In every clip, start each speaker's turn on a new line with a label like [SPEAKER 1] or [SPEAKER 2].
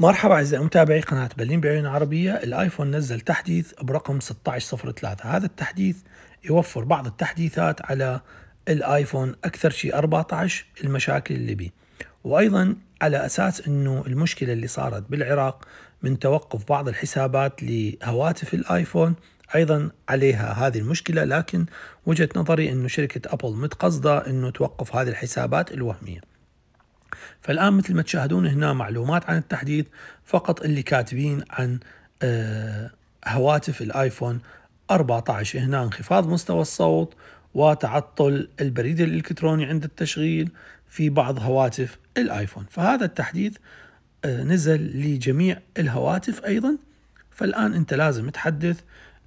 [SPEAKER 1] مرحبا أعزائي متابعي قناة برلين بعيون عربية. الآيفون نزل تحديث برقم 1603 هذا التحديث يوفر بعض التحديثات على الآيفون أكثر شيء 14 المشاكل اللي بيه. وأيضا على أساس إنه المشكلة اللي صارت بالعراق من توقف بعض الحسابات لهواتف الآيفون أيضا عليها هذه المشكلة. لكن وجهة نظري إنه شركة أبل متقصدة إنه توقف هذه الحسابات الوهمية. فالآن مثل ما تشاهدون هنا معلومات عن التحديث فقط اللي كاتبين عن آه، هواتف الآيفون 14 هنا انخفاض مستوى الصوت وتعطل البريد الإلكتروني عند التشغيل في بعض هواتف الآيفون. فهذا التحديث آه، نزل لجميع الهواتف أيضا. فالآن أنت لازم تحدث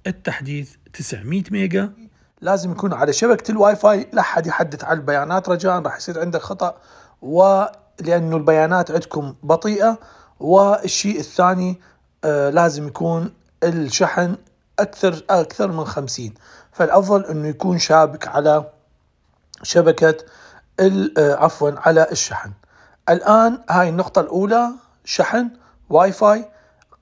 [SPEAKER 1] التحديث 900 ميجا.
[SPEAKER 2] لازم يكون على شبكة الواي فاي لا أحد يحدث على البيانات. رجاء راح يصير عندك خطأ. ولأنه البيانات عندكم بطيئة والشيء الثاني آه لازم يكون الشحن أكثر أكثر من 50 فالأفضل إنه يكون شابك على شبكة آه عفوا على الشحن. الآن هاي النقطة الأولى شحن واي فاي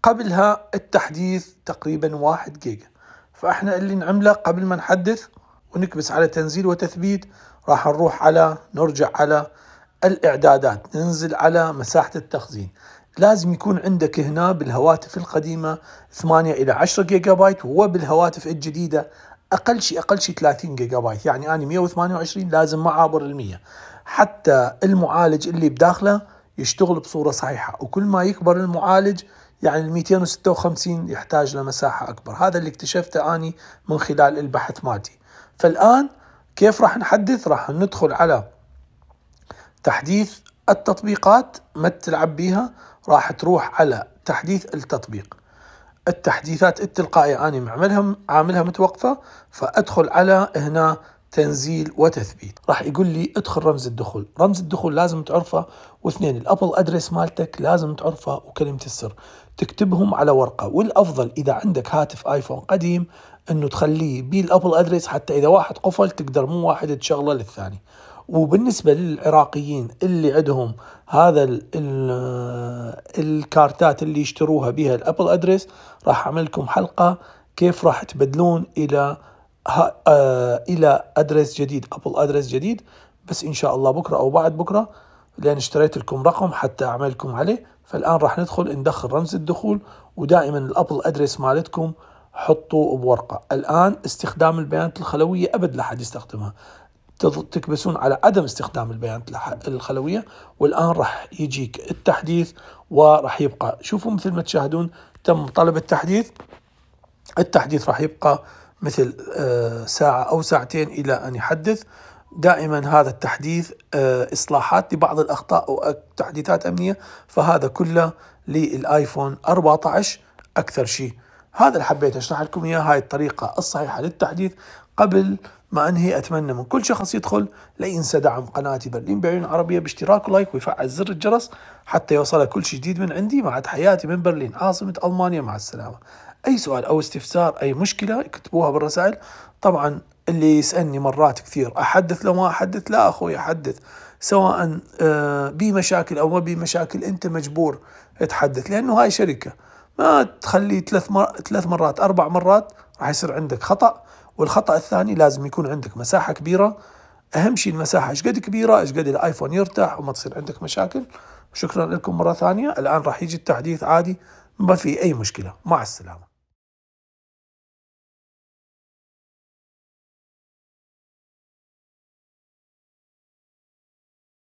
[SPEAKER 2] قبلها التحديث تقريبا 1 جيجا. فإحنا اللي نعمله قبل ما نحدث ونكبس على تنزيل وتثبيت راح نروح على نرجع على الإعدادات ننزل على مساحة التخزين. لازم يكون عندك هنا بالهواتف القديمة 8 إلى 10 جيجا بايت وبالهواتف الجديدة أقل شيء أقل شيء 30 جيجا بايت. يعني أنا 128 لازم ما أعبر ال 100 حتى المعالج اللي بداخله يشتغل بصورة صحيحة وكل ما يكبر المعالج يعني ال 256 يحتاج لمساحة أكبر. هذا اللي اكتشفته أني من خلال البحث مالتي. فالآن كيف راح نحدث؟ راح ندخل على تحديث التطبيقات ما تلعب بيها راح تروح على تحديث التطبيق. التحديثات التلقائية أنا معملها عاملها متوقفة فأدخل على هنا تنزيل وتثبيت. راح يقول لي ادخل رمز الدخول. رمز الدخول لازم تعرفه واثنين الأبل أدريس مالتك لازم تعرفه وكلمة السر. تكتبهم على ورقة. والأفضل إذا عندك هاتف آيفون قديم إنه تخليه بالأبل أدريس حتى إذا واحد قفل تقدر مو واحد تشغله للثاني. وبالنسبة للعراقيين اللي عندهم هذا ال ال الكارتات اللي يشتروها بها الأبل أدريس راح أعمل لكم حلقة كيف راح تبدلون إلى آه إلى ادرس جديد أبل ادرس جديد. بس إن شاء الله بكرة أو بعد بكرة لأن اشتريت لكم رقم حتى أعمل لكم عليه. فالآن راح ندخل ندخل رمز الدخول ودائما الأبل ادرس مالتكم حطوا بورقة. الآن استخدام البيانات الخلوية أبد لا حد يستخدمها. تكبسون على عدم استخدام البيانات الخلوية. والآن راح يجيك التحديث وراح يبقى شوفوا مثل ما تشاهدون تم طلب التحديث. التحديث راح يبقى مثل آه، ساعة أو ساعتين إلى أن يحدث. دائما هذا التحديث آه، إصلاحات لبعض الأخطاء أو تحديثات أمنية. فهذا كله للآيفون 14 أكثر شيء. هذا اللي حبيت أشرح لكم إياه. هاي الطريقة الصحيحة للتحديث قبل ما أنهي أتمنى من كل شخص يدخل. لا ينسى دعم قناتي برلين بعيون عربية باشتراك ولايك ويفعل زر الجرس حتى يوصل كل شيء جديد من عندي. مع تحياتي من برلين عاصمة ألمانيا. مع السلامة. أي سؤال أو استفسار أي مشكلة اكتبوها بالرسائل. طبعا اللي يسألني مرات كثير أحدث لو ما أحدث؟ لا أخوي أحدث. سواء آه، بمشاكل أو ما بمشاكل أنت مجبور تحدث لأنه هاي شركة. ما تخلي ثلاث ثلاث مرات أربع مرات راح يصير عندك خطأ والخطأ الثاني لازم يكون عندك مساحة كبيرة. أهم شيء المساحة إيش قد كبيرة إيش قد الآيفون يرتاح وما تصير عندك مشاكل. شكرا لكم مرة ثانية. الآن راح يجي التحديث عادي ما في أي مشكلة. مع السلامة.